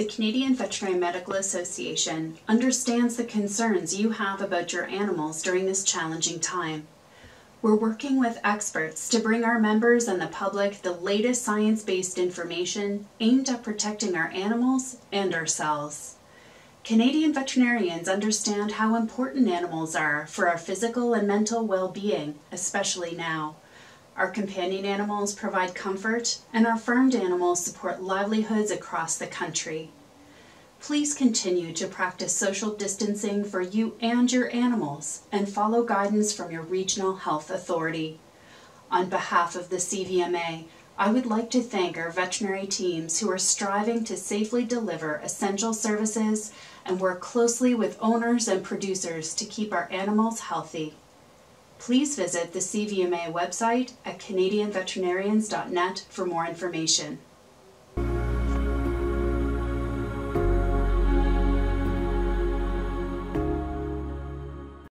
The Canadian Veterinary Medical Association understands the concerns you have about your animals during this challenging time. We're working with experts to bring our members and the public the latest science based information aimed at protecting our animals and ourselves. Canadian veterinarians understand how important animals are for our physical and mental well being, especially now. Our companion animals provide comfort, and our farmed animals support livelihoods across the country. Please continue to practice social distancing for you and your animals and follow guidance from your regional health authority. On behalf of the CVMA, I would like to thank our veterinary teams who are striving to safely deliver essential services and work closely with owners and producers to keep our animals healthy. Please visit the CVMA website at canadianveterinarians.net for more information.